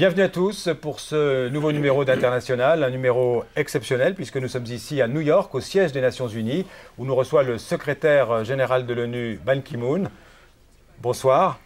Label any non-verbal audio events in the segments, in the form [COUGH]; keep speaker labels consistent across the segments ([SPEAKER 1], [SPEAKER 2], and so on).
[SPEAKER 1] Bienvenue à tous pour ce nouveau numéro d'International, un numéro exceptionnel puisque nous sommes ici à New York, au siège des Nations Unies, où nous reçoit le secrétaire général de l'ONU, Ban Ki-moon. Bonsoir.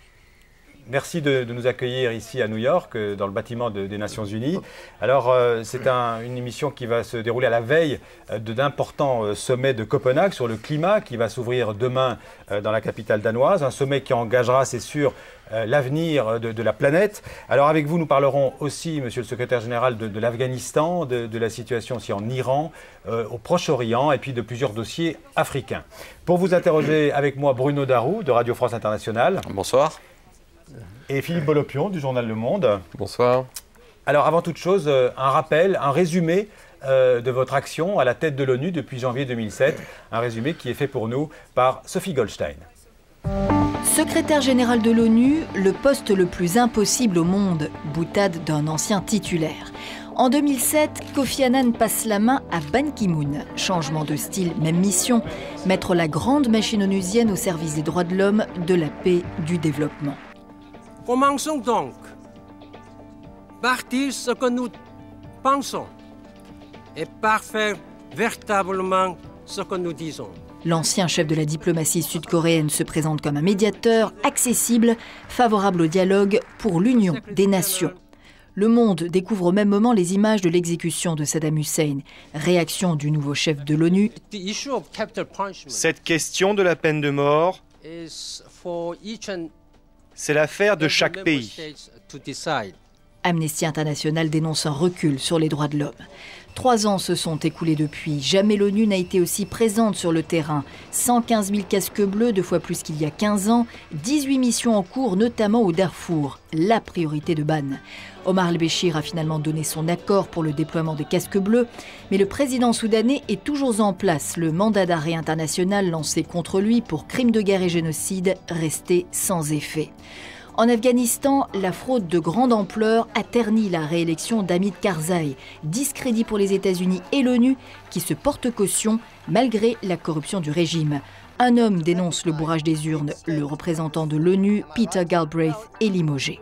[SPEAKER 1] Merci de, nous accueillir ici à New York, euh, dans le bâtiment des Nations Unies. Alors, euh, c'est une émission qui va se dérouler à la veille euh, d'importants sommets de Copenhague sur le climat, qui va s'ouvrir demain dans la capitale danoise. Un sommet qui engagera, c'est sûr, l'avenir de, la planète. Alors, avec vous, nous parlerons aussi, monsieur le secrétaire général, de, l'Afghanistan, de, la situation aussi en Iran, au Proche-Orient, et puis de plusieurs dossiers africains. Pour vous interroger avec moi, Bruno Darou, de Radio France Internationale.
[SPEAKER 2] Bonsoir
[SPEAKER 1] et Philippe Bolopion du journal Le Monde.
[SPEAKER 2] Bonsoir.
[SPEAKER 1] Alors avant toute chose, euh, un rappel, un résumé euh, de votre action à la tête de l'ONU depuis janvier 2007, un résumé qui est fait pour nous par Sophie Goldstein.
[SPEAKER 3] Secrétaire général de l'ONU, le poste le plus impossible au monde, boutade d'un ancien titulaire. En 2007, Kofi Annan passe la main à Ban Ki-moon. Changement de style, même mission, mettre la grande machine onusienne au service des droits de l'homme, de la paix, du développement.
[SPEAKER 4] Commençons donc par dire ce que nous pensons et par faire véritablement ce que nous disons.
[SPEAKER 3] L'ancien chef de la diplomatie sud-coréenne se présente comme un médiateur accessible, favorable au dialogue pour l'union des nations. Le monde découvre au même moment les images de l'exécution de Saddam Hussein. Réaction du nouveau chef de l'ONU.
[SPEAKER 5] Cette question de la peine de mort c'est l'affaire de chaque pays.
[SPEAKER 3] Amnesty International dénonce un recul sur les droits de l'homme. Trois ans se sont écoulés depuis. Jamais l'ONU n'a été aussi présente sur le terrain. 115 000 casques bleus, deux fois plus qu'il y a 15 ans. 18 missions en cours, notamment au Darfour, la priorité de Ban. Omar al-Béchir a finalement donné son accord pour le déploiement des casques bleus, mais le président soudanais est toujours en place. Le mandat d'arrêt international lancé contre lui pour crimes de guerre et génocide resté sans effet. En Afghanistan, la fraude de grande ampleur a terni la réélection d'Hamid Karzai, discrédit pour les États-Unis et l'ONU qui se portent caution malgré la corruption du régime. Un homme dénonce le bourrage des urnes. Le représentant de l'ONU, Peter Galbraith, est limogé.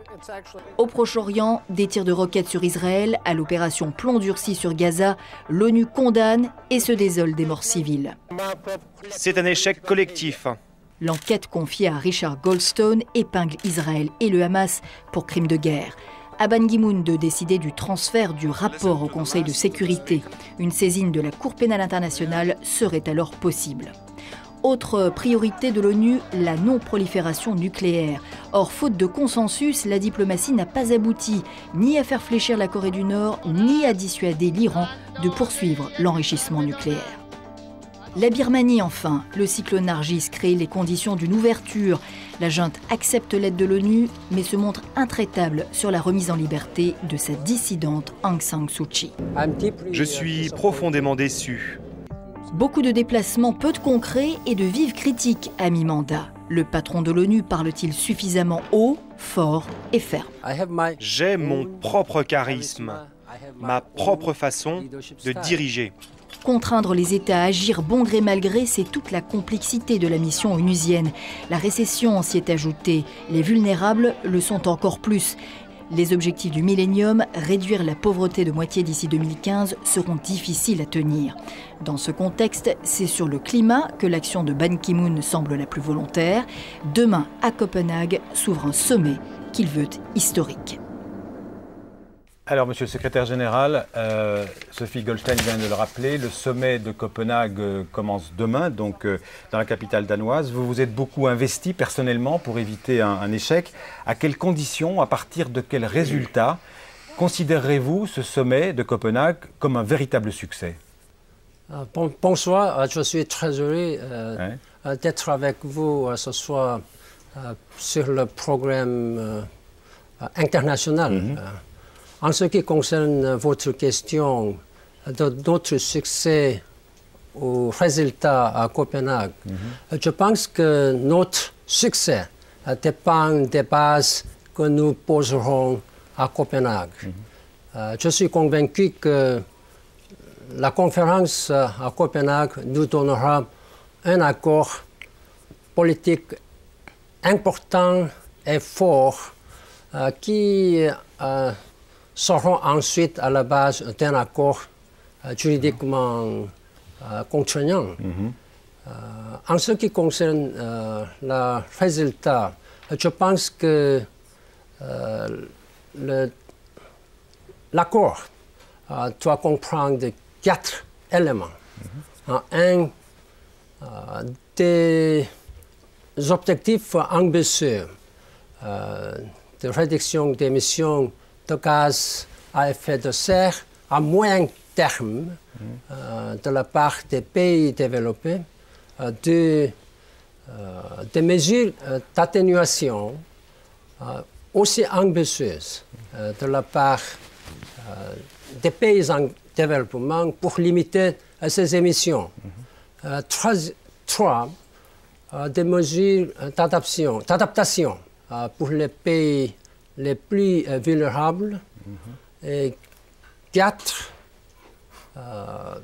[SPEAKER 3] Au Proche-Orient, des tirs de roquettes sur Israël, à l'opération Plomb durci sur Gaza, l'ONU condamne et se désole des morts civiles.
[SPEAKER 5] C'est un échec collectif.
[SPEAKER 3] L'enquête confiée à Richard Goldstone épingle Israël et le Hamas pour crimes de guerre. À Ban Ki-moon de décider du transfert du rapport au Conseil de sécurité. Une saisine de la Cour pénale internationale serait alors possible. Autre priorité de l'ONU, la non-prolifération nucléaire. Or, faute de consensus, la diplomatie n'a pas abouti ni à faire fléchir la Corée du Nord, ni à dissuader l'Iran de poursuivre l'enrichissement nucléaire. La Birmanie, enfin, le cyclone Nargis crée les conditions d'une ouverture. La junte accepte l'aide de l'ONU, mais se montre intraitable sur la remise en liberté de sa dissidente Aung San Suu Kyi.
[SPEAKER 5] Je suis profondément déçu.
[SPEAKER 3] Beaucoup de déplacements peu de concrets et de vives critiques à mi-mandat. Le patron de l'ONU parle-t-il suffisamment haut, fort et ferme?
[SPEAKER 5] J'ai mon propre charisme, ma propre façon de diriger.
[SPEAKER 3] Contraindre les États à agir bon gré mal gré, c'est toute la complexité de la mission onusienne. La récession s'y est ajoutée. Les vulnérables le sont encore plus. Les objectifs du millénium, réduire la pauvreté de moitié d'ici 2015, seront difficiles à tenir. Dans ce contexte, c'est sur le climat que l'action de Ban Ki-moon semble la plus volontaire. Demain, à Copenhague, s'ouvre un sommet qu'il veut historique.
[SPEAKER 1] Alors, monsieur le secrétaire général, euh, Sophie Goldstein vient de le rappeler, le sommet de Copenhague euh, commence demain, donc euh, dans la capitale danoise. Vous vous êtes beaucoup investi personnellement pour éviter un, échec. À quelles conditions, à partir de quels résultats considérez-vous ce sommet de Copenhague comme un véritable succès?
[SPEAKER 4] Bonsoir, je suis très heureux d'être avec vous ce soir sur le programme international. Mhm. En ce qui concerne votre question de notre succès au résultat à Copenhague, mhm. je pense que notre succès dépend des bases que nous poserons à Copenhague. Mhm. Euh, je suis convaincu que la conférence à Copenhague nous donnera un accord politique important et fort euh, qui euh, seront ensuite à la base d'un accord juridiquement contraignant. Mm-hmm. en ce qui concerne le résultat, je pense que l'accord doit comprendre quatre éléments. Mm-hmm. Un, des objectifs ambitieux euh, de réduction d'émissions de gaz à effet de serre à moyen terme euh, de la part des pays développés, euh, de, des mesures d'atténuation aussi ambitieuses de la part des pays en développement pour limiter ces émissions. trois, des mesures d'adaptation euh, pour les pays les plus euh, vulnérables. Mhm. Et quatre, euh,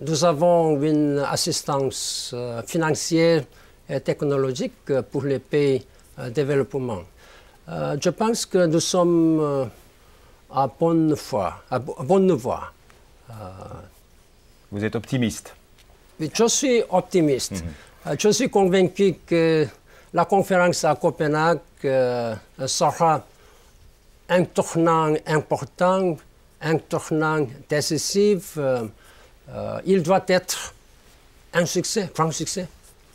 [SPEAKER 4] nous avons une assistance financière et technologique pour les pays développement. je pense que nous sommes à bonne voie. À bonne voie.
[SPEAKER 1] Vous êtes optimiste
[SPEAKER 4] Je suis optimiste. Mhm. Je suis convaincu que la conférence à Copenhague euh, sera un tournant important, un tournant décisif. Euh, euh, il doit être un succès, franc succès.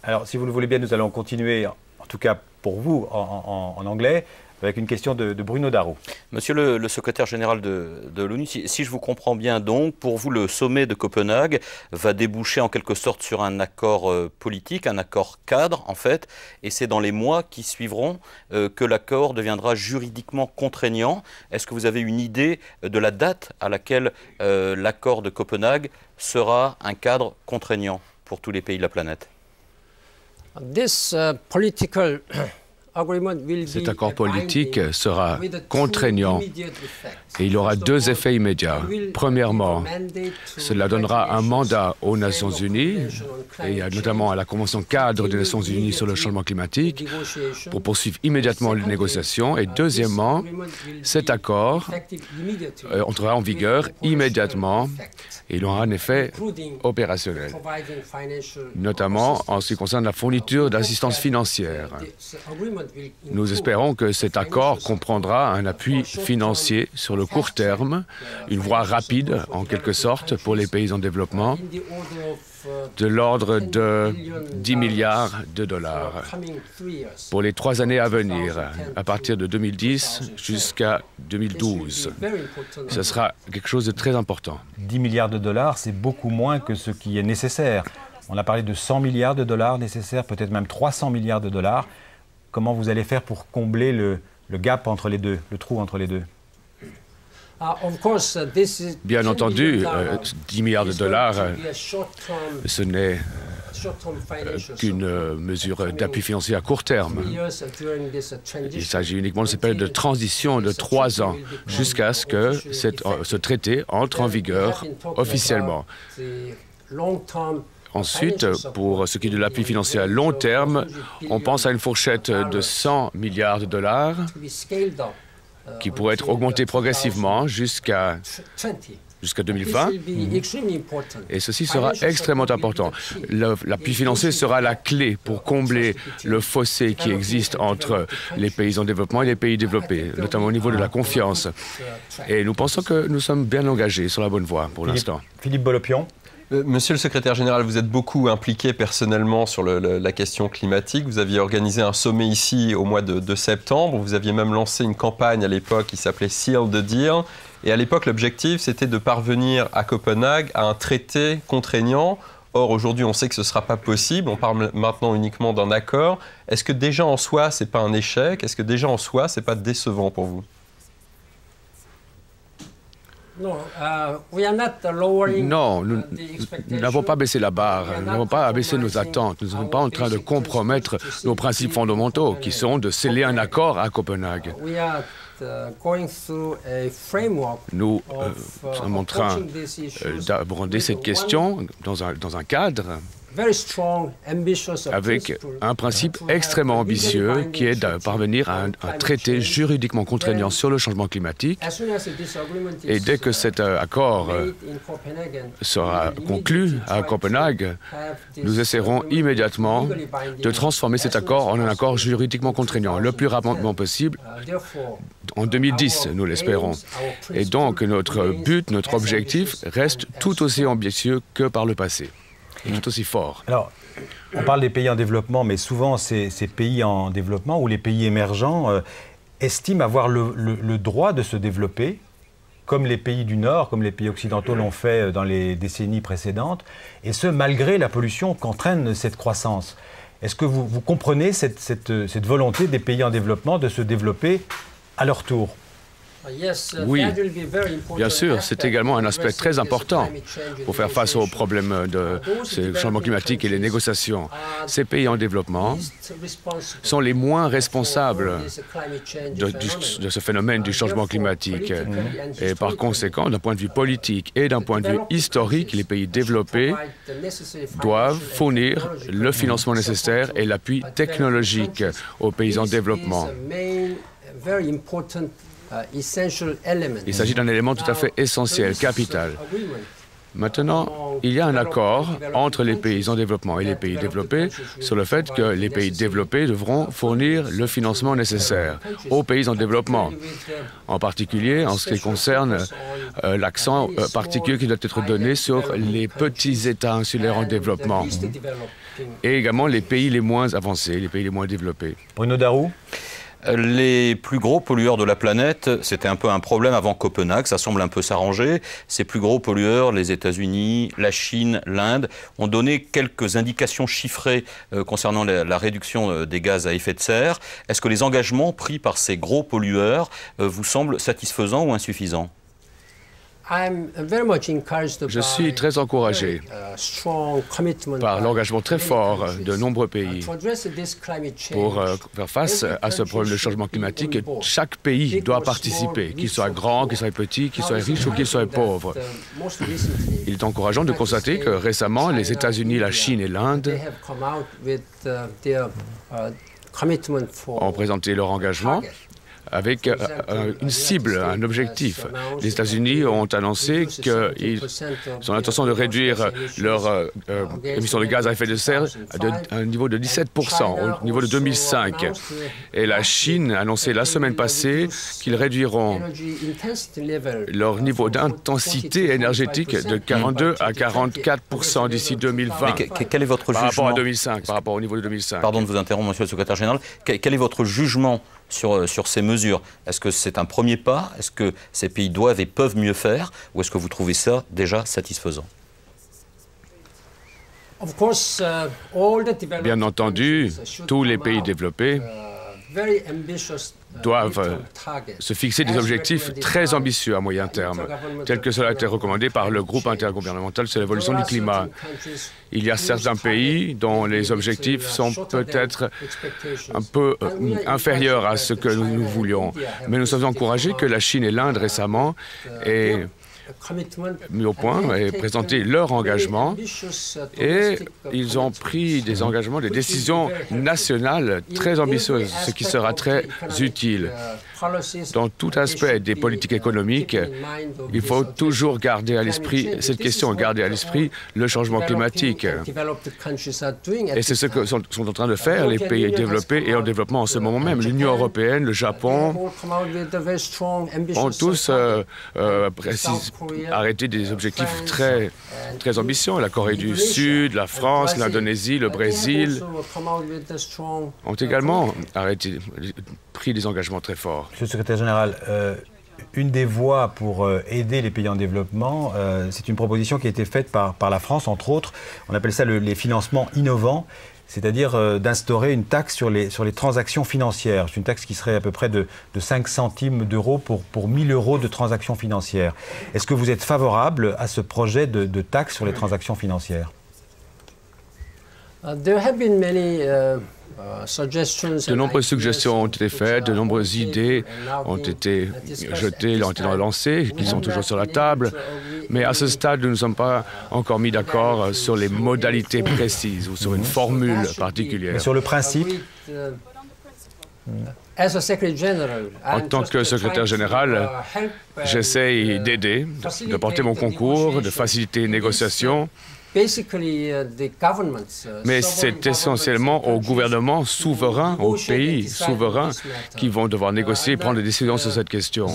[SPEAKER 1] Alors, si vous le voulez bien, nous allons continuer, en tout cas pour vous, en anglais avec une question de, Bruno Darro.
[SPEAKER 2] Monsieur le, secrétaire général de, l'ONU, si, je vous comprends bien donc, pour vous le sommet de Copenhague va déboucher en quelque sorte sur un accord euh, politique, un accord cadre en fait, et c'est dans les mois qui suivront euh, que l'accord deviendra juridiquement contraignant. Est-ce que vous avez une idée de la date à laquelle euh, l'accord de Copenhague sera un cadre contraignant pour tous les pays de la planète?
[SPEAKER 4] This uh, political
[SPEAKER 6] Cet accord politique sera contraignant et il aura deux effets immédiats. Premièrement, cela donnera un mandat aux Nations Unies, et notamment à la Convention cadre des Nations Unies sur le changement climatique, pour poursuivre immédiatement les négociations. Et deuxièmement, cet accord euh, entrera en vigueur immédiatement et il aura un effet opérationnel, notamment en ce qui concerne la fourniture d'assistance financière. Nous espérons que cet accord comprendra un appui financier sur le court terme, une voie rapide en quelque sorte pour les pays en développement, de l'ordre de 10 milliards de dollars pour les trois années à venir, à partir de 2010 jusqu'à 2012. Ce sera quelque chose de très important.
[SPEAKER 1] 10 milliards de dollars, c'est beaucoup moins que ce qui est nécessaire. On a parlé de 100 milliards de dollars nécessaires, peut-être même 300 milliards de dollars. Comment vous allez faire pour combler le, le gap entre les deux, le trou entre les deux
[SPEAKER 6] Uh, Bien entendu, 10 euh, milliards de dollars, euh, ce n'est euh, qu'une mesure d'appui financier à court terme. Il s'agit uniquement de cette période de transition de trois ans jusqu'à ce que ce traité entre en vigueur officiellement. Ensuite, pour ce qui est de l'appui financier à long terme, on pense à une fourchette de 100 milliards de dollars qui pourrait être augmenté progressivement jusqu'à jusqu'à 2020. Et ceci sera extrêmement important. L'appui financier sera la clé pour combler le fossé qui existe entre les pays en développement et les pays développés, notamment au niveau de la confiance. Et nous pensons que nous sommes bien engagés sur la bonne voie pour l'instant.
[SPEAKER 1] Philippe Bolopion.
[SPEAKER 7] Euh, monsieur le secrétaire général, vous êtes beaucoup impliqué personnellement sur la question climatique. Vous aviez organisé un sommet ici au mois de, septembre. Vous aviez même lancé une campagne à l'époque qui s'appelait Seal the Deal. Et à l'époque, l'objectif, c'était de parvenir à Copenhague à un traité contraignant. Or, aujourd'hui, on sait que ce ne sera pas possible. On parle maintenant uniquement d'un accord. Est-ce que déjà en soi, ce n'est pas un échec? Est-ce que déjà en soi, ce n'est pas décevant pour vous?
[SPEAKER 6] Uh, non, nous n'avons pas baissé la barre, nous n'avons pas baissé nos attentes, nous ne sommes pas en train de compromettre nos principes fondamentaux qui sont de sceller un accord à Copenhague. Uh, nous euh, uh, sommes en train euh, d'aborder cette question dans un, dans un cadre avec un principe extrêmement ambitieux qui est de parvenir à un, traité juridiquement contraignant sur le changement climatique. Et dès que cet euh, accord euh, sera conclu à Copenhague, nous essaierons immédiatement de transformer cet accord en un accord juridiquement contraignant le plus rapidement possible. en 2010, nous l'espérons. Et donc notre but, notre objectif reste tout aussi ambitieux que par le passé tout aussi fort.
[SPEAKER 1] Alors, on parle des pays en développement, mais souvent ces, pays en développement ou les pays émergents euh, estiment avoir le, droit de se développer, comme les pays du Nord, comme les pays occidentaux l'ont fait euh, dans les décennies précédentes, et ce, malgré la pollution qu'entraîne cette croissance. Est-ce que vous, comprenez cette volonté des pays en développement de se développer à leur tour?
[SPEAKER 6] Oui, bien sûr, c'est également un aspect très important pour faire face aux problèmes de ce changement climatique et les négociations. Ces pays en développement sont les moins responsables de, ce phénomène du changement climatique. Et par conséquent, d'un point de vue politique et d'un point de vue historique, les pays développés doivent fournir le financement nécessaire et l'appui technologique aux pays en développement. Euh, il s'agit d'un élément tout à fait essentiel, capital. Maintenant, il y a un accord entre les pays en développement et les pays développés sur le fait que les pays développés devront fournir le financement nécessaire aux pays en développement, en particulier en ce qui concerne euh, l'accent euh, particulier qui doit être donné sur les petits États insulaires en développement. et également les pays les moins avancés, les pays les moins développés.
[SPEAKER 1] Bruno Darou
[SPEAKER 2] les plus gros pollueurs de la planète, c'était un peu un problème avant Copenhague, ça semble un peu s'arranger. Ces plus gros pollueurs, les États-Unis, la Chine, l'Inde, ont donné quelques indications chiffrées euh, concernant la, réduction euh, des gaz à effet de serre. Est-ce que les engagements pris par ces gros pollueurs euh, vous semblent satisfaisants ou insuffisants?
[SPEAKER 6] Je suis très encouragé uh, par l'engagement très fort de nombreux pays pour euh, faire face à ce problème de changement climatique. Chaque pays doit participer, qu'il soit grand, qu'il soit petit, qu'il soit riche ou qu'il soit pauvre. Il est encourageant de constater que récemment, les États-Unis, la Chine et l'Inde ont présenté leur engagement avec euh, euh, une cible, un objectif. Les États-Unis ont annoncé qu'ils ont l'intention de réduire leur euh, émission de gaz à effet de serre à, un niveau de 17% au niveau de 2005. Et la Chine a annoncé la semaine passée qu'ils réduiront leur niveau d'intensité énergétique de 42 à 44% d'ici 2020.
[SPEAKER 2] quel est votre
[SPEAKER 6] par
[SPEAKER 2] jugement
[SPEAKER 6] rapport à 2005, par rapport au niveau de 2005
[SPEAKER 2] Pardon de vous interrompre, Monsieur le Secrétaire général. Quel est votre jugement sur, euh, sur ces mesures. Est-ce que c'est un premier pas? Est-ce que ces pays doivent et peuvent mieux faire? Ou est-ce que vous trouvez ça déjà satisfaisant?
[SPEAKER 6] Uh, Bien entendu, tous les pays développés doivent se fixer des objectifs très ambitieux à moyen terme, tel que cela a été recommandé par le groupe intergouvernemental sur l'évolution du climat. Il y a certains pays dont les objectifs sont peut-être un peu euh, inférieurs à ce que nous voulions, mais nous sommes encouragés que la Chine et l'Inde récemment aient mis au point et présenté leur engagement et ils ont pris des engagements, des décisions nationales très ambitieuses, ce qui sera très utile. Dans tout aspect des politiques économiques, il faut toujours garder à l'esprit cette question, garder à l'esprit le changement climatique. Et c'est ce que sont, en train de faire les pays développés et en développement en ce moment même. L'Union européenne, le Japon ont tous euh, euh, arrêté des objectifs très, très ambitieux. La Corée du Sud, la France, l'Indonésie, le Brésil ont également arrêté, pris des engagements très forts.
[SPEAKER 1] Monsieur le secrétaire général, euh, une des voies pour euh, aider les pays en développement, euh, c'est une proposition qui a été faite par, par la France, entre autres. On appelle ça les financements innovants, c'est-à-dire d'instaurer une taxe sur les, transactions financières. C'est une taxe qui serait à peu près de, de 5 centimes d'euros pour, pour 1000 euros de transactions financières. Est-ce que vous êtes favorable à ce projet de, taxe sur les transactions financières?
[SPEAKER 6] Uh, de nombreuses suggestions ont été faites, de nombreuses idées ont été jetées, ont été lancées, qui sont toujours sur la table. Mais à ce stade, nous ne sommes pas encore mis d'accord sur les modalités précises ou sur une formule particulière.
[SPEAKER 1] Mais sur le principe
[SPEAKER 6] en tant que secrétaire général, j'essaye d'aider, de porter mon concours, de faciliter les négociations. Uh, uh, Mais c'est essentiellement aux gouvernements souverains, aux pays souverains, qui vont devoir négocier et prendre des décisions sur cette question.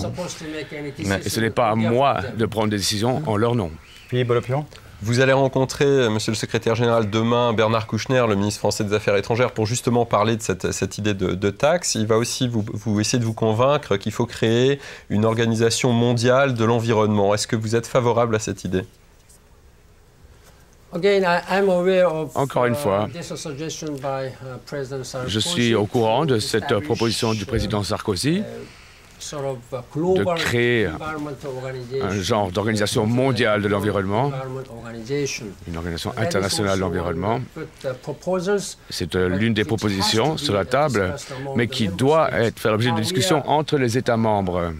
[SPEAKER 6] Et ce n'est pas à moi de prendre des décisions en leur nom.
[SPEAKER 1] Philippe
[SPEAKER 7] vous allez rencontrer, euh, monsieur le secrétaire général, demain Bernard Kouchner, le ministre français des Affaires étrangères, pour justement parler de cette, idée de, taxe. Il va aussi vous, vous essayer de vous convaincre qu'il faut créer une organisation mondiale de l'environnement. Est-ce que vous êtes favorable à cette idée?
[SPEAKER 6] Encore une uh, fois, uh, je suis au courant de cette proposition du président Sarkozy de créer un genre d'organisation mondiale de l'environnement, une organisation internationale de l'environnement. C'est euh, l'une des propositions sur la table, mais qui doit être, faire l'objet de discussions entre les États membres.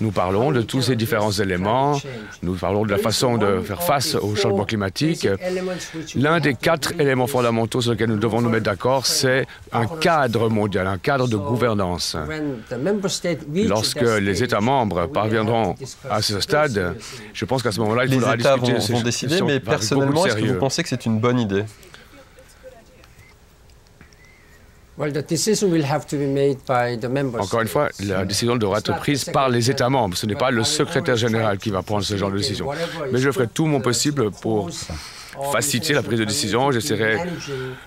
[SPEAKER 6] Nous parlons de tous ces différents éléments, nous parlons de la façon de faire face au changement climatique. L'un des quatre éléments fondamentaux sur lesquels nous devons nous mettre d'accord, c'est un cadre mondial, un cadre de gouvernance. Lorsque les États membres parviendront à ce stade, je pense qu'à ce moment-là, il faudra
[SPEAKER 7] les États vont, vont décider, mais personnellement, est-ce que vous pensez que c'est une bonne idée?
[SPEAKER 6] Encore une fois, la décision devra être prise par les États membres. Ce n'est pas le secrétaire général qui va prendre ce genre de décision. Mais je ferai tout mon possible pour faciliter la prise de décision. J'essaierai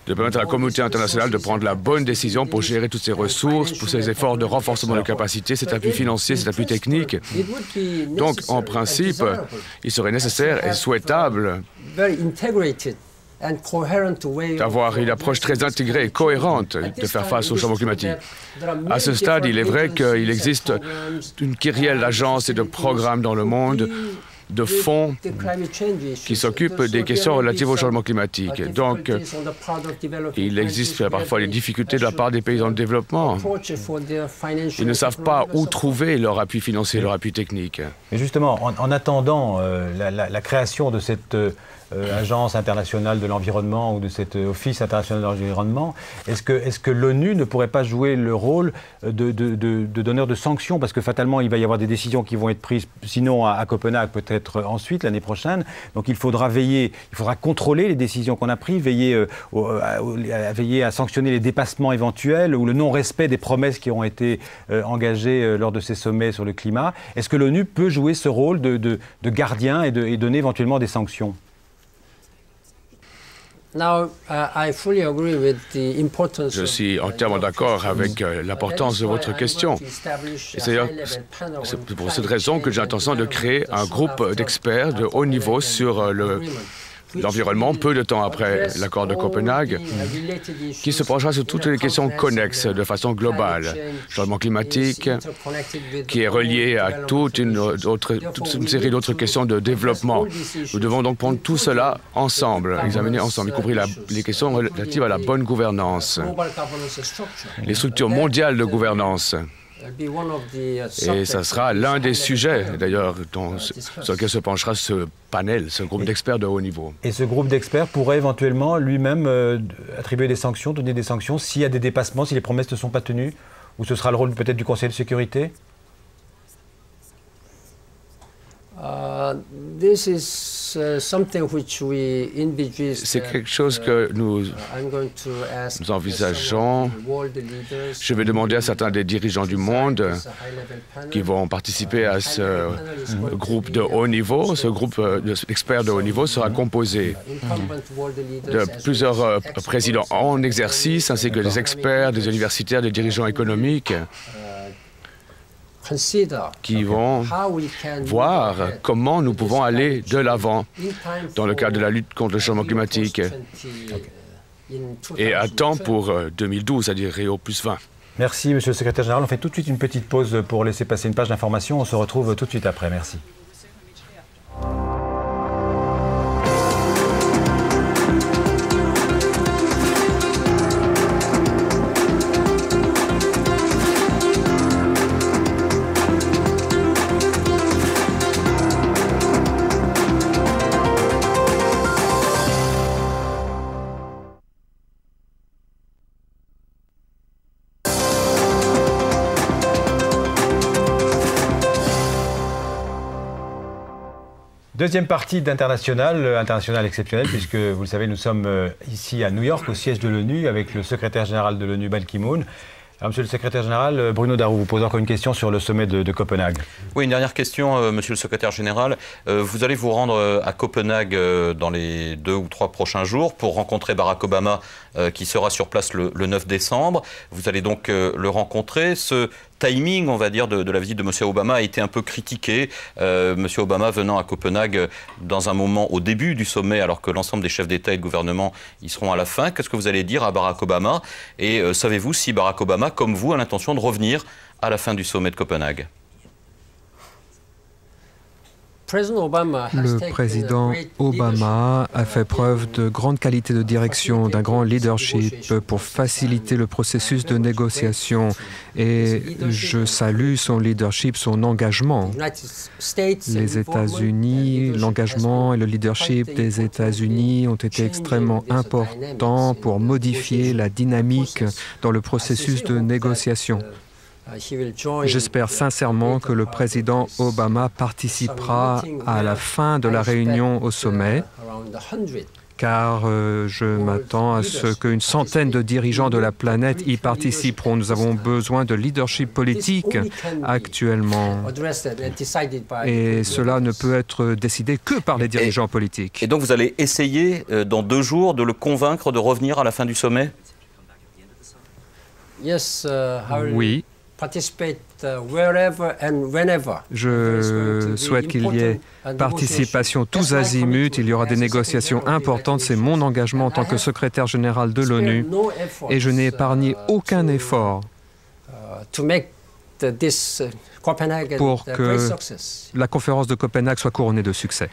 [SPEAKER 6] de permettre à la communauté internationale de prendre la bonne décision pour gérer toutes ces ressources, pour ces efforts de renforcement de capacité, cet appui financier, cet appui technique. Donc, en principe, il serait nécessaire et souhaitable d'avoir une approche très intégrée et cohérente de faire face au changement climatique. À ce stade, il est vrai qu'il existe une kyrielle d'agences et de programmes dans le monde de fonds qui s'occupent des questions relatives au changement climatique. Donc, il existe parfois des difficultés de la part des pays en développement. Ils ne savent pas où trouver leur appui financier, leur appui technique.
[SPEAKER 1] Mais justement, en, attendant euh, la, création de cette euh, euh, agence internationale de l'environnement ou de cet euh, office international de l'environnement, est-ce que, l'ONU ne pourrait pas jouer le rôle de, de, donneur de sanctions? Parce que fatalement, il va y avoir des décisions qui vont être prises, sinon à, Copenhague, peut-être ensuite, l'année prochaine. Donc il faudra veiller, il faudra contrôler les décisions qu'on a prises, veiller, euh, à, veiller à sanctionner les dépassements éventuels ou le non-respect des promesses qui ont été engagées lors de ces sommets sur le climat. Est-ce que l'ONU peut jouer ce rôle de, gardien et, et donner éventuellement des sanctions?
[SPEAKER 6] Je suis entièrement d'accord avec euh, l'importance de votre question. c'est pour cette raison que j'ai l'intention de créer un groupe d'experts de haut niveau sur euh, le l'environnement peu de temps après l'accord de Copenhague, qui se penchera sur toutes les questions connexes de façon globale. Changement climatique, qui est relié à toute une, autre, toute une série d'autres questions de développement. Nous devons donc prendre tout cela ensemble, examiner ensemble, y compris les questions relatives à la bonne gouvernance, les structures mondiales de gouvernance. Et ça sera l'un des sujets, d'ailleurs, sur lequel se penchera ce panel, ce groupe d'experts de haut niveau.
[SPEAKER 1] Et ce groupe d'experts pourrait éventuellement lui-même euh, attribuer des sanctions, donner des sanctions, s'il y a des dépassements, si les promesses ne sont pas tenues Ou ce sera le rôle peut-être du Conseil de sécurité?
[SPEAKER 6] Uh, Uh, C'est quelque chose que uh, nous, nous envisageons. Je vais demander à certains des dirigeants du monde qui vont participer à ce groupe de haut niveau. Ce groupe euh, d'experts de haut niveau sera composé de plusieurs euh, présidents en exercice, ainsi que des experts, des universitaires, des dirigeants économiques qui vont voir comment nous pouvons aller de l'avant dans le cadre de la lutte contre le changement climatique et à temps pour 2012, euh, c'est-à-dire Rio plus 20.
[SPEAKER 1] Merci, Monsieur le Secrétaire Général. On fait tout de suite une petite pause pour laisser passer une page d'information. On se retrouve tout de suite après. Merci. Deuxième partie d'international, international exceptionnel, puisque vous le savez, nous sommes ici à New York, au siège de l'ONU, avec le secrétaire général de l'ONU, Ban Ki-moon. monsieur le secrétaire général, Bruno Darou vous pose encore une question sur le sommet de, Copenhague.
[SPEAKER 2] Oui, une dernière question, monsieur le secrétaire général. vous allez vous rendre à Copenhague dans les deux ou trois prochains jours pour rencontrer Barack Obama, qui sera sur place le, le 9 décembre. Vous allez donc le rencontrer. Ce timing, on va dire, de, la visite de M. Obama a été un peu critiqué. Euh, M. Obama venant à Copenhague dans un moment au début du sommet, alors que l'ensemble des chefs d'État et de gouvernement y seront à la fin. Qu'est-ce que vous allez dire à Barack Obama? Et euh, savez-vous si Barack Obama, comme vous, a l'intention de revenir à la fin du sommet de Copenhague?
[SPEAKER 8] Le président Obama a fait preuve de grande qualité de direction, d'un grand leadership pour faciliter le processus de négociation. Et je salue son leadership, son engagement. Les États-Unis, l'engagement et le leadership des États-Unis ont été extrêmement importants pour modifier la dynamique dans le processus de négociation. J'espère sincèrement que le président Obama participera à la fin de la réunion au sommet, car euh, je m'attends à ce qu'une centaine de dirigeants de la planète y participeront. Nous avons besoin de leadership politique actuellement. Et cela ne peut être décidé que par les dirigeants politiques.
[SPEAKER 2] Et donc vous allez essayer, euh, dans deux jours, de le convaincre de revenir à la fin du sommet?
[SPEAKER 8] Uh, Oui. Je souhaite qu'il y ait participation tous azimuts. Il y aura des négociations importantes. C'est mon engagement en tant que secrétaire général de l'ONU. Et je n'ai épargné uh, aucun effort uh, pour que la conférence de Copenhague soit couronnée de succès.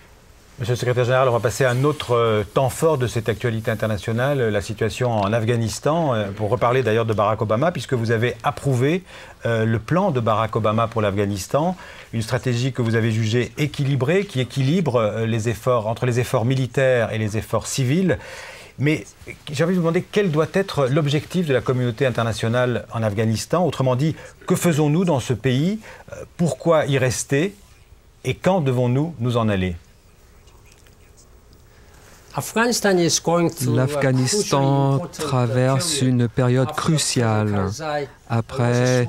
[SPEAKER 1] Monsieur le secrétaire général, on va passer à un autre euh, temps fort de cette actualité internationale, la situation en Afghanistan, euh, pour reparler d'ailleurs de Barack Obama, puisque vous avez approuvé euh, le plan de Barack Obama pour l'Afghanistan, une stratégie que vous avez jugée équilibrée, qui équilibre les efforts entre les efforts militaires et les efforts civils. Mais j'ai envie de vous demander quel doit être l'objectif de la communauté internationale en Afghanistan? Autrement dit, que faisons-nous dans ce pays? Pourquoi y rester? Et quand devons-nous nous en aller?
[SPEAKER 8] L'Afghanistan traverse une période cruciale après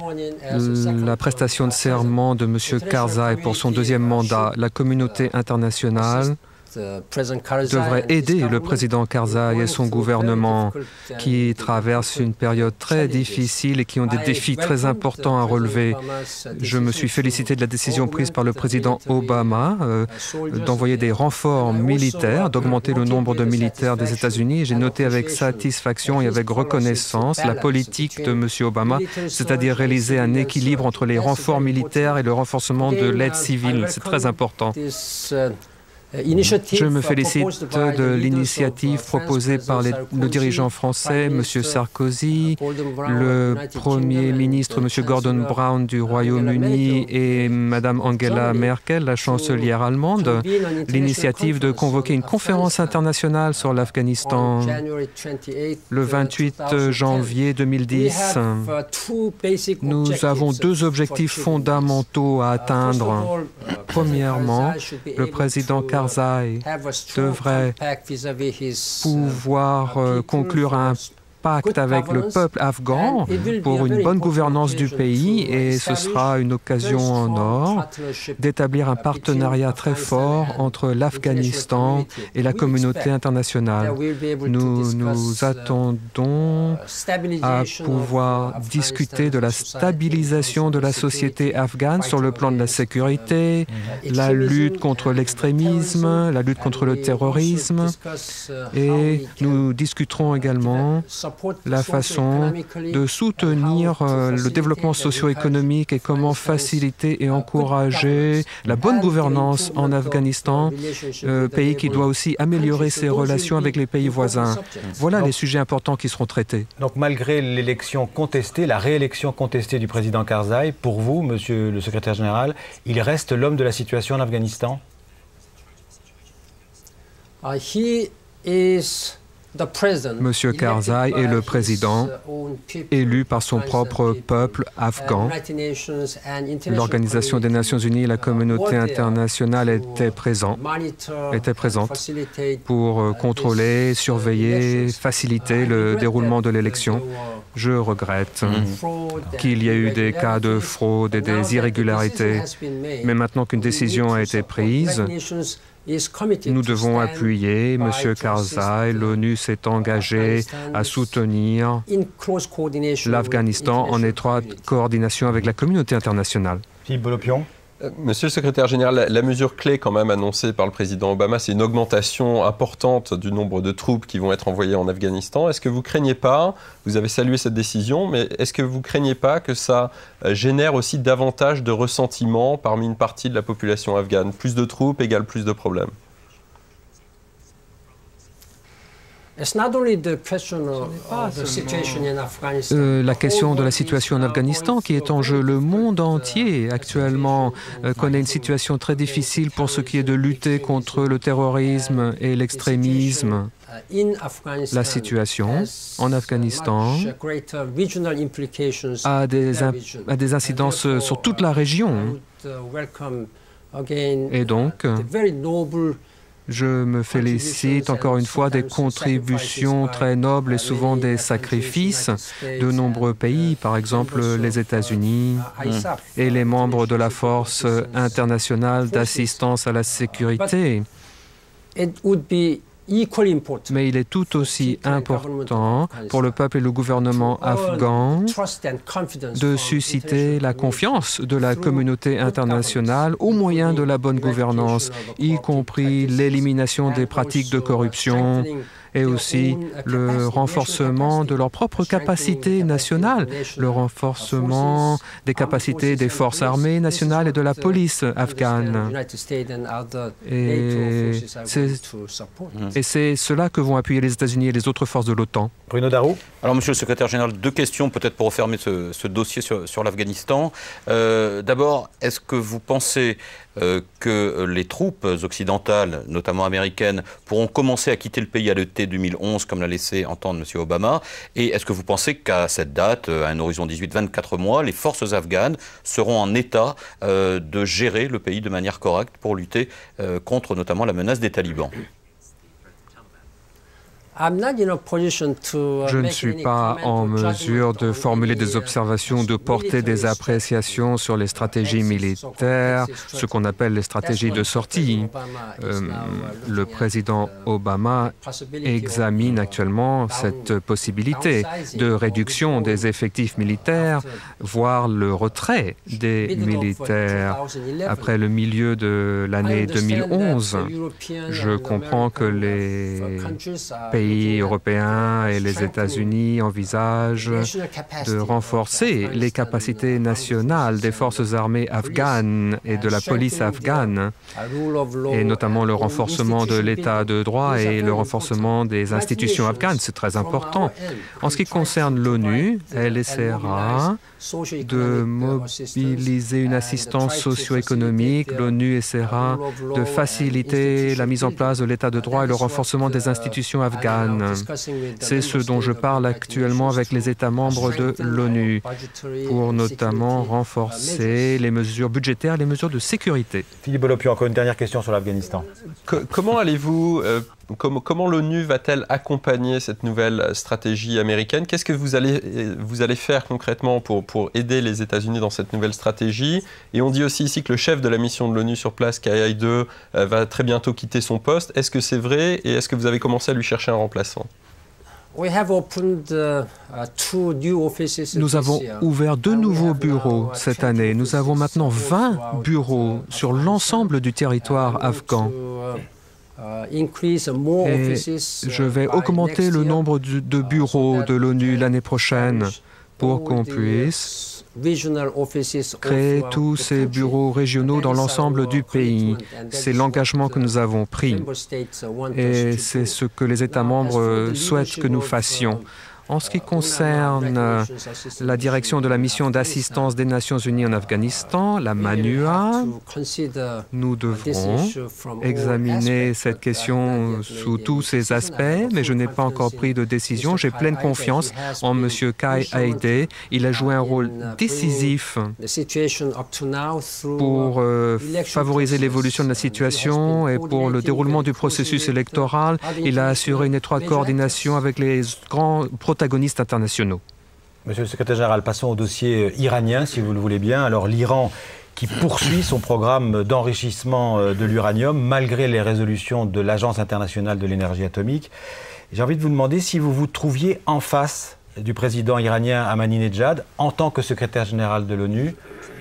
[SPEAKER 8] la prestation de serment de M. Karzai pour son deuxième mandat. La communauté internationale devrait aider le président Karzai et son gouvernement qui traversent une période très difficile et qui ont des défis très importants à relever. Je me suis félicité de la décision prise par le président Obama euh, d'envoyer des renforts militaires, d'augmenter le nombre de militaires des États-Unis. J'ai noté avec satisfaction et avec reconnaissance la politique de M. Obama, c'est-à-dire réaliser un équilibre entre les renforts militaires et le renforcement de l'aide civile. C'est très important. Euh, Je me félicite de l'initiative proposée par les, le dirigeant français, M. Sarkozy, le Premier ministre, M. Gordon Brown du Royaume-Uni et Mme Angela Merkel, la chancelière allemande, l'initiative de convoquer une conférence internationale sur l'Afghanistan le 28 janvier 2010. Nous avons deux objectifs fondamentaux à atteindre. Premièrement, le président Karzai devrait pouvoir euh, conclure un pacte avec le peuple afghan pour une bonne gouvernance du pays et ce sera une occasion en or d'établir un partenariat très fort entre l'Afghanistan et la communauté internationale. Nous nous attendons à pouvoir discuter de la stabilisation de la société afghane sur le plan de la sécurité, la lutte contre l'extrémisme, la lutte contre le terrorisme et nous discuterons également la façon de soutenir euh, le développement socio-économique et comment faciliter et encourager la bonne gouvernance en Afghanistan, euh, pays qui doit aussi améliorer ses relations avec les pays voisins. Voilà les sujets importants qui seront traités.
[SPEAKER 1] Donc malgré l'élection contestée, la réélection contestée du président Karzai, pour vous, monsieur le secrétaire général, il reste l'homme de la situation en Afghanistan?
[SPEAKER 4] Uh, He is
[SPEAKER 8] M. Karzai est le président élu par son propre peuple afghan. L'Organisation des Nations Unies et la communauté internationale étaient, présents, étaient présentes pour euh, contrôler, surveiller, faciliter le déroulement de l'élection. Je regrette [LAUGHS] qu'il y ait eu des cas de fraude et des irrégularités. Mais maintenant qu'une décision a été prise, nous devons appuyer M. Karzai. L'ONU s'est engagée à soutenir l'Afghanistan en étroite coordination avec la communauté internationale.
[SPEAKER 1] Philippe Bolopion
[SPEAKER 7] Monsieur le secrétaire général, la, mesure clé quand même annoncée par le président Obama, c'est une augmentation importante du nombre de troupes qui vont être envoyées en Afghanistan. Est-ce que vous craignez pas, vous avez salué cette décision, mais est-ce que vous craignez pas que ça euh, génère aussi davantage de ressentiment parmi une partie de la population afghane? Plus de troupes égale plus de problèmes
[SPEAKER 8] Euh, la question de la situation en Afghanistan qui est en jeu. Le monde entier actuellement euh, connaît une situation très difficile pour ce qui est de lutter contre le terrorisme et l'extrémisme. La situation en Afghanistan a des, a des incidences sur toute la région. Et donc, je me félicite encore une fois des contributions très nobles et souvent des sacrifices. De nombreux pays, par exemple les États-Unis et les membres de la Force internationale d'assistance à la sécurité. Mais il est tout aussi important pour le peuple et le gouvernement afghan de susciter la confiance de la communauté internationale au moyen de la bonne gouvernance, y compris l'élimination des pratiques de corruption, et aussi le renforcement de leur propre capacité nationale, le renforcement des capacités des forces armées nationales et de la police afghane. Et c'est cela que vont appuyer les États-Unis et les autres forces de l'OTAN.
[SPEAKER 1] Bruno Darou
[SPEAKER 2] Alors, Monsieur le Secrétaire général, deux questions peut-être pour refermer ce, dossier sur, l'Afghanistan. Euh, d'abord, est-ce que vous pensez euh, que les troupes occidentales, notamment américaines, pourront commencer à quitter le pays à l'été 2011, comme l'a laissé entendre M. Obama Et est-ce que vous pensez qu'à cette date, euh, à un horizon 18-24 mois, les forces afghanes seront en état euh, de gérer le pays de manière correcte pour lutter contre notamment la menace des talibans?
[SPEAKER 8] Je ne suis pas en mesure de formuler des observations, de porter des appréciations sur les stratégies militaires, ce qu'on appelle les stratégies de sortie. Euh, le président Obama examine actuellement cette possibilité de réduction des effectifs militaires, voire le retrait des militaires après le milieu de l'année 2011. Je comprends que les pays européens et les États-Unis envisagent de renforcer les capacités nationales des forces armées afghanes et de la police afghane, et notamment le renforcement de l'état de droit et le renforcement des institutions afghanes. C'est très important. En ce qui concerne l'ONU, elle essaiera de mobiliser une assistance socio-économique. L'ONU essaiera de faciliter la mise en place de l'état de droit et le renforcement des institutions afghanes. C'est ce dont je parle actuellement avec les États membres de l'ONU pour notamment renforcer les mesures budgétaires et les mesures de sécurité.
[SPEAKER 1] Philippe Bolopion, encore une dernière question sur l'Afghanistan.
[SPEAKER 7] comment allez-vous comment, l'ONU va-t-elle accompagner cette nouvelle stratégie américaine? Qu'est-ce que vous allez, vous allez faire concrètement pour, pour aider les États-Unis dans cette nouvelle stratégie? Et on dit aussi ici que le chef de la mission de l'ONU sur place, KI2, euh, va très bientôt quitter son poste. Est-ce que c'est vrai et est-ce que vous avez commencé à lui chercher un remplaçant?
[SPEAKER 8] Uh, nous avons ouvert deux nouveaux bureaux cette année. Nous avons maintenant 20 bureaux sur l'ensemble du territoire afghan. Uh, et je vais augmenter le nombre de bureaux de l'ONU l'année prochaine pour qu'on puisse créer tous ces bureaux régionaux dans l'ensemble du pays. C'est l'engagement que nous avons pris et c'est ce que les États membres souhaitent que nous fassions. En ce qui concerne euh, la direction de la mission d'assistance des Nations Unies en Afghanistan, la MANUA, nous devrons examiner cette question sous tous ses aspects, mais je n'ai pas encore pris de décision. J'ai pleine confiance en M. Kai Haide. Il a joué un rôle décisif pour euh, favoriser l'évolution de la situation et pour le déroulement du processus électoral. Il a assuré une étroite coordination avec les grands protagonistes internationaux.
[SPEAKER 1] Monsieur le secrétaire général, passons au dossier euh, iranien, si vous le voulez bien. Alors l'Iran qui poursuit son programme d'enrichissement euh, de l'uranium malgré les résolutions de l'Agence internationale de l'énergie atomique. J'ai envie de vous demander si vous vous trouviez en face du président iranien Ahmadinejad en tant que secrétaire général de l'ONU.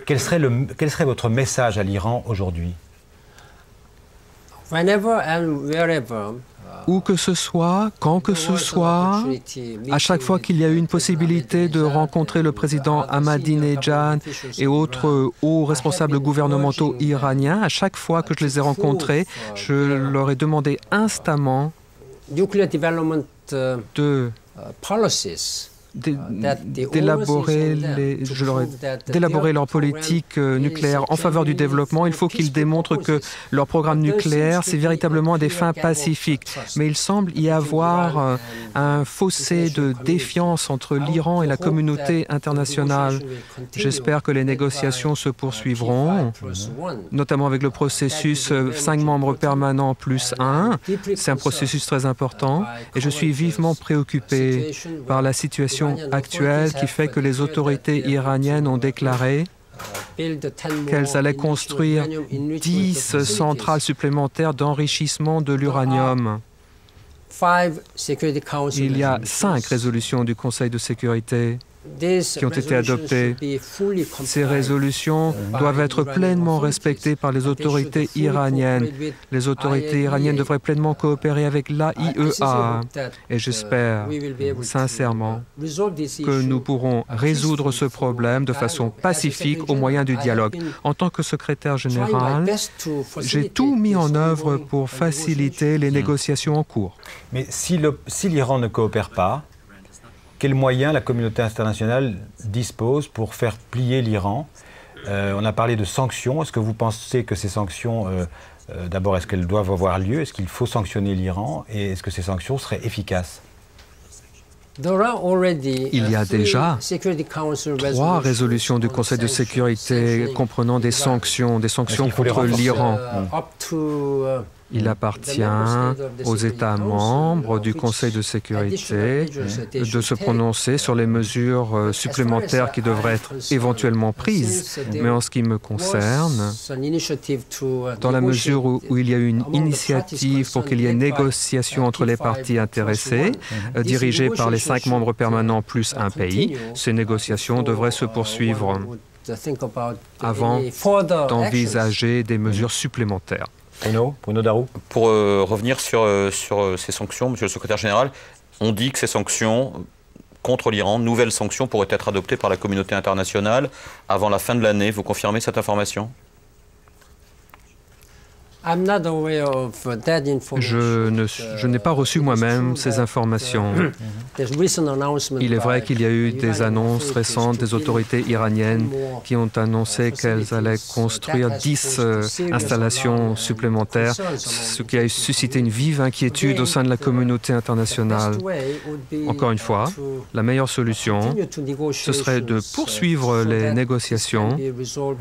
[SPEAKER 1] Quel serait, quel serait votre message à l'Iran aujourd'hui?
[SPEAKER 8] Où que ce soit, quand que ce soit, à chaque fois qu'il y a eu une possibilité de rencontrer le président Ahmadinejad et autres hauts responsables gouvernementaux iraniens, à chaque fois que je les ai rencontrés, je leur ai demandé instamment de d'élaborer leur politique euh, nucléaire en faveur du développement. Il faut qu'ils démontrent que leur programme nucléaire, c'est véritablement des fins pacifiques. Mais il semble y avoir euh, un fossé de défiance entre l'Iran et la communauté internationale. J'espère que les négociations se poursuivront, notamment avec le processus 5 euh, membres permanents plus 1. C'est un processus très important et je suis vivement préoccupé par la situation actuelle qui fait que les autorités iraniennes ont déclaré qu'elles allaient construire 10 centrales supplémentaires d'enrichissement de l'uranium. Il y a cinq résolutions du Conseil de sécurité qui ont été adoptées. Ces résolutions doivent être pleinement respectées par les autorités iraniennes. Les autorités iraniennes devraient pleinement coopérer avec l'AIEA et j'espère sincèrement que nous pourrons résoudre ce problème de façon pacifique au moyen du dialogue. En tant que secrétaire général, j'ai tout mis en œuvre pour faciliter les négociations en cours.
[SPEAKER 1] Mais si l'Iran ne coopère pas, quels moyens la communauté internationale dispose pour faire plier l'Iran euh, On a parlé de sanctions. Est-ce que vous pensez que ces sanctions, euh, euh, d'abord, est-ce qu'elles doivent avoir lieu? Est-ce qu'il faut sanctionner l'Iran? Et est-ce que ces sanctions seraient efficaces?
[SPEAKER 8] Il y a déjà trois résolutions du Conseil de sécurité comprenant des sanctions, des sanctions contre l'Iran. Il appartient aux États membres du Conseil de sécurité de se prononcer sur les mesures euh, supplémentaires qui devraient être éventuellement prises. Mais en ce qui me concerne, dans la mesure où, il y a eu une initiative pour qu'il y ait une négociation entre les parties intéressées, euh, dirigée par les cinq membres permanents plus un pays, ces négociations devraient se poursuivre avant d'envisager des mesures supplémentaires.
[SPEAKER 2] Pour euh, revenir sur, euh, sur euh, ces sanctions, Monsieur le Secrétaire général, on dit que ces sanctions contre l'Iran, nouvelles sanctions, pourraient être adoptées par la communauté internationale avant la fin de l'année. Vous confirmez cette information?
[SPEAKER 8] Je, n'ai pas reçu moi-même ces informations. Il est vrai qu'il y a eu des annonces récentes des autorités iraniennes qui ont annoncé qu'elles allaient construire 10 euh, installations supplémentaires, ce qui a suscité une vive inquiétude au sein de la communauté internationale. Encore une fois, la meilleure solution, ce serait de poursuivre les négociations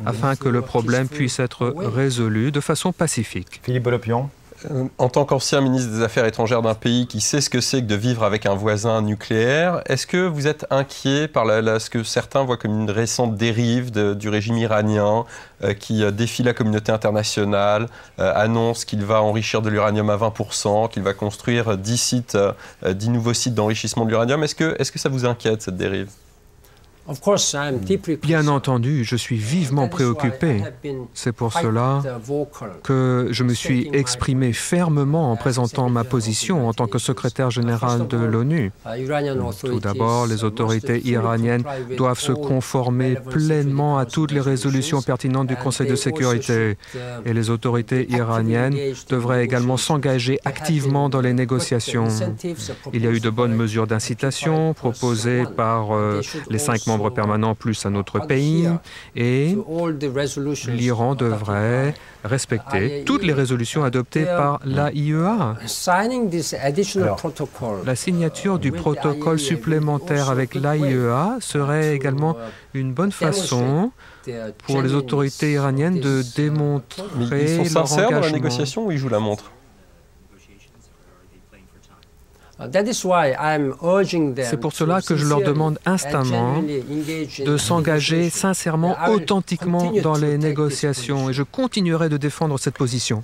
[SPEAKER 8] afin que le problème puisse être résolu de façon pacifique.
[SPEAKER 1] Philippe Bolopion.
[SPEAKER 7] Euh, en tant qu'ancien ministre des Affaires étrangères d'un pays qui sait ce que c'est que de vivre avec un voisin nucléaire, est-ce que vous êtes inquiet par ce que certains voient comme une récente dérive du régime iranien euh, qui euh, défie la communauté internationale, annonce qu'il va enrichir de l'uranium à 20%, qu'il va construire 10, sites, 10 nouveaux sites d'enrichissement de l'uranium? Est-ce que, est -ce que ça vous inquiète, cette dérive?
[SPEAKER 8] Bien entendu, je suis vivement préoccupé. C'est pour cela que je me suis exprimé fermement en présentant ma position en tant que secrétaire général de l'ONU. Tout d'abord, les autorités iraniennes doivent se conformer pleinement à toutes les résolutions pertinentes du Conseil de sécurité et les autorités iraniennes devraient également s'engager activement dans les négociations. Il y a eu de bonnes mesures d'incitation proposées par euh, les cinq membres permanent plus un autre pays. Et l'Iran devrait respecter toutes les résolutions adoptées par l'AIEA. La signature du protocole supplémentaire avec l'AIEA serait également une bonne façon pour les autorités iraniennes de démontrer
[SPEAKER 7] ils sont sincères dans la négociation ou ils jouent la montre?
[SPEAKER 8] C'est pour cela que je leur demande instamment de s'engager sincèrement, authentiquement dans les négociations et je continuerai de défendre cette position.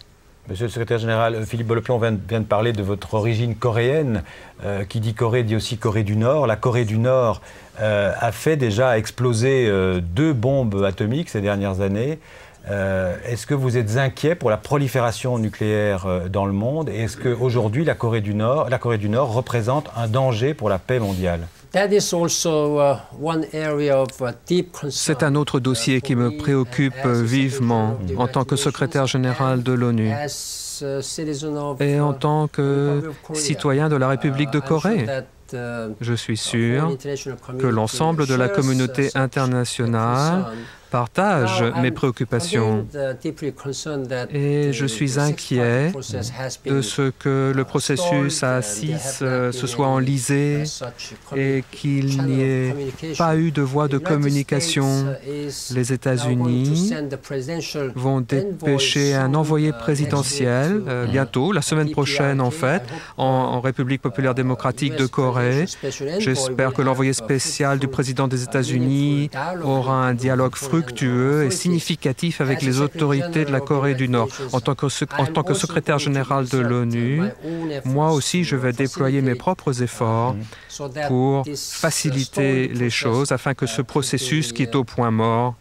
[SPEAKER 1] Monsieur le secrétaire général, Philippe Bolopion vient, de parler de votre origine coréenne. Euh, qui dit Corée dit aussi Corée du Nord. La Corée du Nord euh, a fait déjà exploser euh, deux bombes atomiques ces dernières années. Euh, est-ce que vous êtes inquiet pour la prolifération nucléaire euh, dans le monde Et est-ce qu'aujourd'hui, la, Corée du Nord, la Corée du Nord représente un danger pour la paix mondiale?
[SPEAKER 8] Uh, c'est un autre dossier qui me préoccupe vivement en tant que secrétaire général de l'ONU. et en tant que citoyen de la République de Corée. Je suis sûr que l'ensemble de la communauté internationale partage mes préoccupations et je suis inquiet de ce que le processus à 6 euh, se soit enlisé et qu'il n'y ait pas eu de voie de communication. Les États-Unis vont dépêcher un envoyé présidentiel euh, bientôt, la semaine prochaine en fait, en, République populaire démocratique de Corée. J'espère que l'envoyé spécial du président des États-Unis aura un dialogue fructueux et significatif avec les autorités de la Corée du Nord. En tant que, en tant que secrétaire général de l'ONU, moi aussi, je vais déployer mes propres efforts pour faciliter les choses afin que ce processus qui est au point mort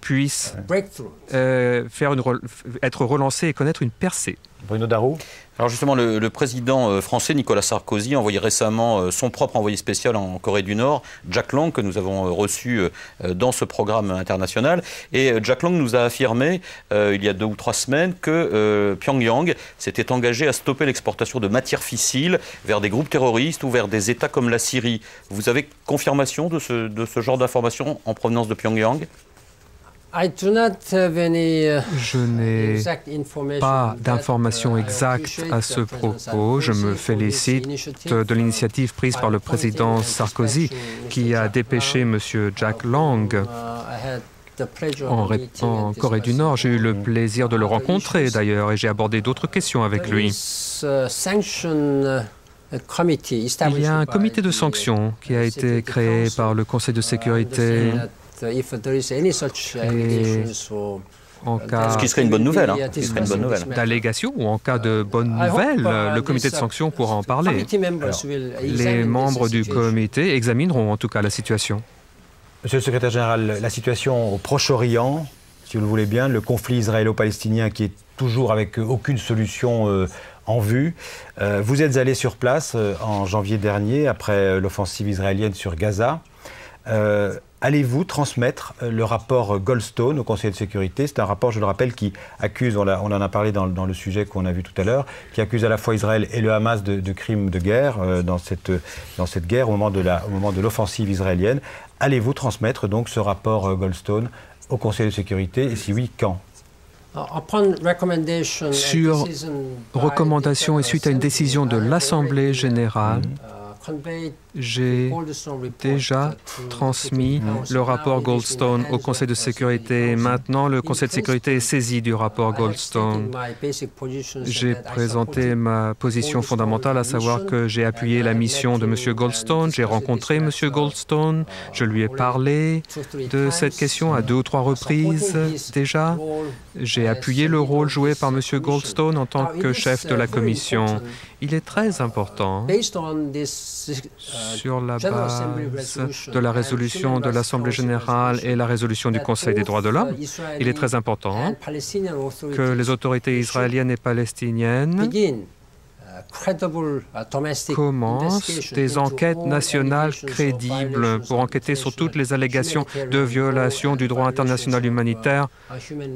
[SPEAKER 8] puisse euh, faire une être relancé et connaître une percée.
[SPEAKER 1] Bruno Darou
[SPEAKER 2] alors justement, le, président euh, français Nicolas Sarkozy a envoyé récemment euh, son propre envoyé spécial en Corée du Nord, Jack Lang, que nous avons reçu dans ce programme international. Et Jack Lang nous a affirmé, il y a deux ou trois semaines, que Pyongyang s'était engagé à stopper l'exportation de matières fissiles vers des groupes terroristes ou vers des États comme la Syrie. Vous avez confirmation de ce, de ce genre d'informations en provenance de Pyongyang?
[SPEAKER 8] Je n'ai pas d'informations exactes à ce propos. Je me félicite de l'initiative prise par le président Sarkozy qui a dépêché M. Jack Lang uh, en, en, Corée du Nord. J'ai eu le plaisir de le rencontrer d'ailleurs et j'ai abordé d'autres questions avec lui. Uh, Il y a un comité de sanctions qui a été créé par le Conseil de sécurité
[SPEAKER 2] en cas Ce qui serait une bonne nouvelle. Hein.
[SPEAKER 8] D'allégation ou en cas de bonne nouvelle, le comité de sanctions pourra en parler. les membres du comité examineront en tout cas la situation.
[SPEAKER 1] Monsieur le secrétaire général, la situation au Proche-Orient, si vous le voulez bien, le conflit israélo-palestinien qui est toujours avec aucune solution euh, en vue. Euh, vous êtes allé sur place euh, en janvier dernier, après l'offensive israélienne sur Gaza. Allez-vous transmettre euh, le rapport Goldstone au Conseil de sécurité? C'est un rapport, je le rappelle, qui accuse, on, en a parlé dans, le sujet qu'on a vu tout à l'heure, qui accuse à la fois Israël et le Hamas de, crimes de guerre euh, dans, cette, dans cette guerre au moment de l'offensive israélienne. Allez-vous transmettre donc ce rapport euh, Goldstone au Conseil de sécurité? Et si oui, quand?
[SPEAKER 8] Sur recommandation et suite à une décision de l'Assemblée générale, j'ai déjà transmis le rapport Goldstone au Conseil de sécurité. Maintenant, le Conseil de sécurité est saisi du rapport Goldstone. J'ai présenté ma position fondamentale, à savoir que j'ai appuyé la mission de M. Goldstone. J'ai rencontré M. Goldstone. Je lui ai parlé de cette question à deux ou trois reprises déjà. J'ai appuyé le rôle joué par M. Goldstone en tant que chef de la commission. Il est très important sur la base de la résolution de l'Assemblée générale et la résolution du Conseil des droits de l'homme. Il est très important que les autorités israéliennes et palestiniennes commencent des enquêtes nationales crédibles pour enquêter sur toutes les allégations de violation du droit international humanitaire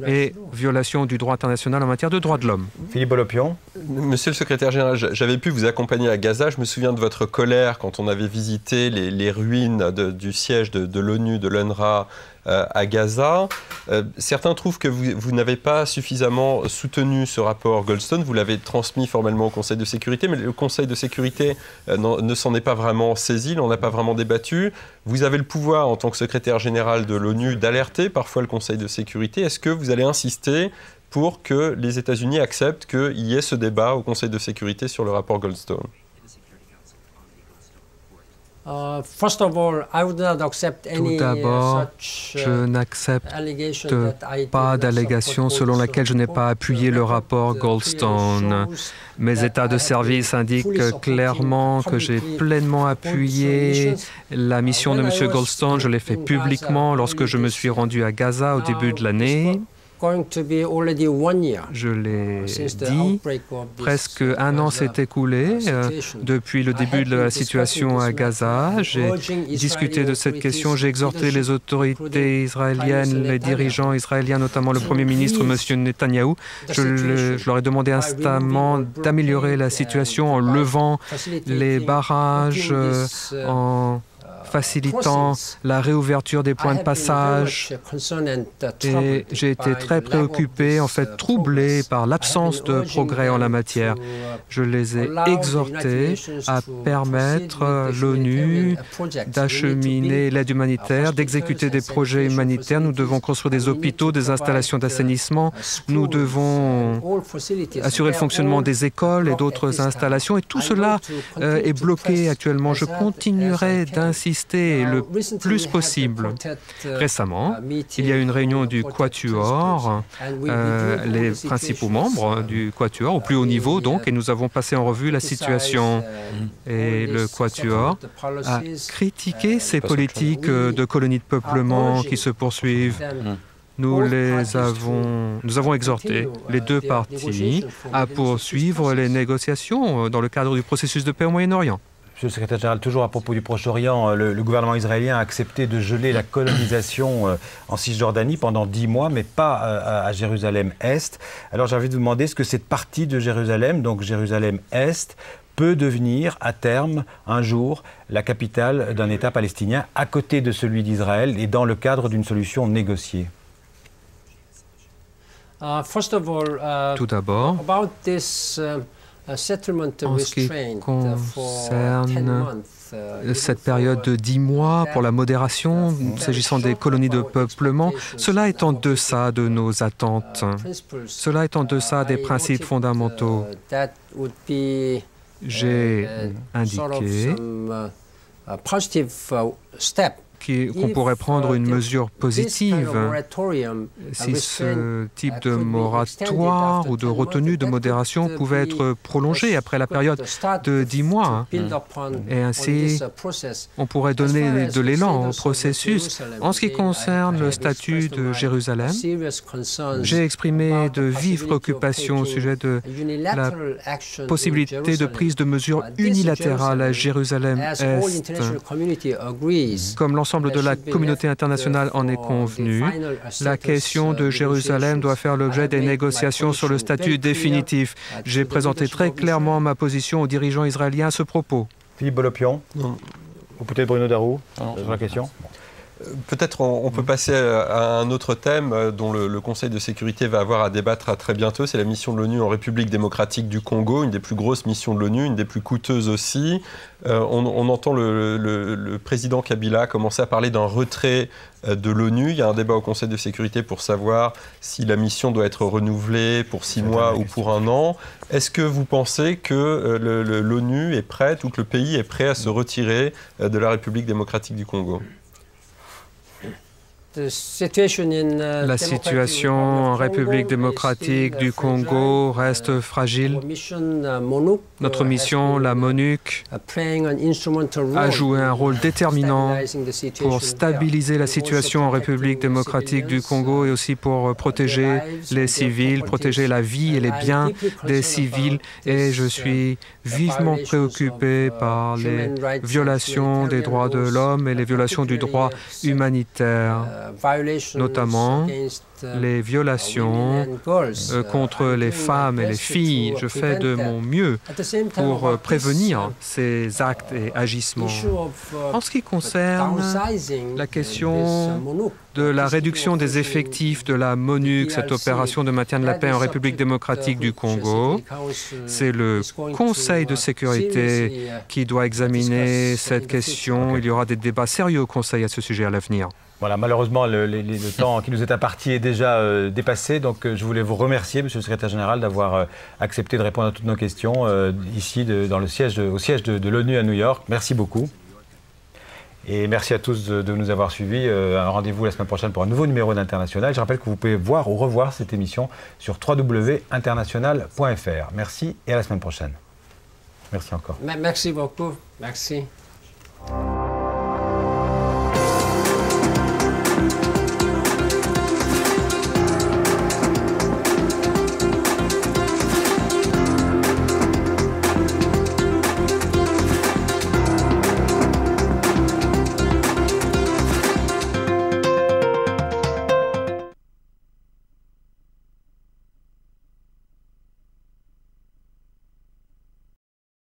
[SPEAKER 8] et violation du droit international en matière de droits de l'homme.
[SPEAKER 1] Philippe Bolopion.
[SPEAKER 7] Monsieur le secrétaire général, j'avais pu vous accompagner à Gaza. Je me souviens de votre colère quand on avait visité les, ruines du siège de, de l'ONU, de l'UNRWA à Gaza. Euh, certains trouvent que vous, n'avez pas suffisamment soutenu ce rapport Goldstone. Vous l'avez transmis formellement au Conseil de sécurité, mais le Conseil de sécurité euh, ne s'en est pas vraiment saisi, il n'en a pas vraiment débattu. Vous avez le pouvoir, en tant que secrétaire général de l'ONU, d'alerter parfois le Conseil de sécurité. Est-ce que vous allez insister pour que les États-Unis acceptent qu'il y ait ce débat au Conseil de sécurité sur le rapport Goldstone?
[SPEAKER 8] Uh, Tout d'abord, uh, je n'accepte pas d'allégation selon laquelle je n'ai pas appuyé le rapport Goldstone. Mes états de service indiquent clairement que j'ai pleinement appuyé la mission de M. Goldstone. Je l'ai fait publiquement lorsque je me suis rendu à Gaza au début de l'année. Je l'ai dit, presque un an s'est écoulé euh, depuis le début de la situation à Gaza. J'ai discuté de cette question, j'ai exhorté les autorités israéliennes, les dirigeants israéliens, notamment le Premier ministre, M. Netanyahou. Je, je leur ai demandé instamment d'améliorer la situation en levant les barrages, en facilitant la réouverture des points de passage. Et j'ai été très préoccupé, en fait troublé par l'absence de progrès en la matière. Je les ai exhortés à permettre l'ONU d'acheminer l'aide humanitaire, d'exécuter des projets humanitaires. Nous devons construire des hôpitaux, des installations d'assainissement. Nous devons assurer le fonctionnement des écoles et d'autres installations. Et tout cela euh, est bloqué actuellement. Je continuerai d'insister le plus possible. Récemment, il y a eu une réunion du Quatuor, euh, les principaux membres du Quatuor, au plus haut niveau donc, et nous avons passé en revue la situation. Et le Quatuor a critiqué ces politiques de colonies de peuplement qui se poursuivent. Nous les avons, nous avons exhorté les deux parties à poursuivre les négociations dans le cadre du processus de paix au Moyen-Orient.
[SPEAKER 1] Monsieur le secrétaire général, toujours à propos du Proche-Orient, euh, le, gouvernement israélien a accepté de geler la colonisation euh, en Cisjordanie pendant dix mois, mais pas euh, à, Jérusalem-Est. Alors j'ai envie de vous demander, est-ce que cette partie de Jérusalem, donc Jérusalem-Est, peut devenir à terme, un jour, la capitale d'un État palestinien à côté de celui d'Israël et dans le cadre d'une solution négociée?
[SPEAKER 8] Uh, uh, Tout d'abord, en ce qui concerne uh, cette période de dix mois pour la modération s'agissant des colonies de peuplement, cela est en deçà de nos attentes. Cela est en deçà des principes fondamentaux. J'ai indiqué qu'on pourrait prendre une mesure positive si ce type de moratoire ou de retenue de modération pouvait être prolongé après la période de dix mois. Et ainsi, on pourrait donner de l'élan au processus. En ce qui concerne le statut de Jérusalem, j'ai exprimé de vives préoccupations au sujet de la possibilité de prise de mesures unilatérales à Jérusalem-Est. Comme l'ensemble de la communauté internationale en est convenu. La question de Jérusalem doit faire l'objet des négociations sur le statut définitif. J'ai présenté très clairement ma position aux dirigeants israéliens à ce propos.
[SPEAKER 1] Philippe Bolopion Ou peut-être Bruno Darou sur la question
[SPEAKER 7] Peut-être on, peut passer à un autre thème euh, dont le, Conseil de sécurité va avoir à débattre à très bientôt. C'est la mission de l'ONU en République démocratique du Congo, une des plus grosses missions de l'ONU, une des plus coûteuses aussi. Euh, on, entend le, président Kabila commencer à parler d'un retrait euh, de l'ONU. Il y a un débat au Conseil de sécurité pour savoir si la mission doit être renouvelée pour six mois ou pour un an. Est-ce que vous pensez que l'ONU est prête ou que le pays est prêt à se retirer de la République démocratique du Congo?
[SPEAKER 8] La situation en République démocratique du Congo reste fragile. Notre mission, la MONUC, a joué un rôle déterminant pour stabiliser la situation en République démocratique du Congo et aussi pour protéger les civils, protéger la vie et les biens des civils. Et je suis vivement préoccupé par les violations des droits de l'homme et les violations du droit humanitaire notamment les violations euh, contre les femmes et les filles. Je fais de mon mieux pour euh, prévenir ces actes et agissements. En ce qui concerne la question de la réduction des effectifs de la MONUC, cette opération de maintien de la paix en République démocratique du Congo, c'est le Conseil de sécurité qui doit examiner cette question. Il y aura des débats sérieux au Conseil à ce sujet à l'avenir.
[SPEAKER 1] Voilà, malheureusement, le, [LAUGHS] temps qui nous est imparti est déjà euh, dépassé. Donc, euh, je voulais vous remercier, Monsieur le Secrétaire général, d'avoir euh, accepté de répondre à toutes nos questions ici, dans le siège au siège de, l'ONU à New York. Merci beaucoup. Et merci à tous de, nous avoir suivis. un rendez-vous la semaine prochaine pour un nouveau numéro d'International. Je rappelle que vous pouvez voir ou revoir cette émission sur www.international.fr. Merci et à la semaine prochaine. Merci encore.
[SPEAKER 4] Merci beaucoup. Merci.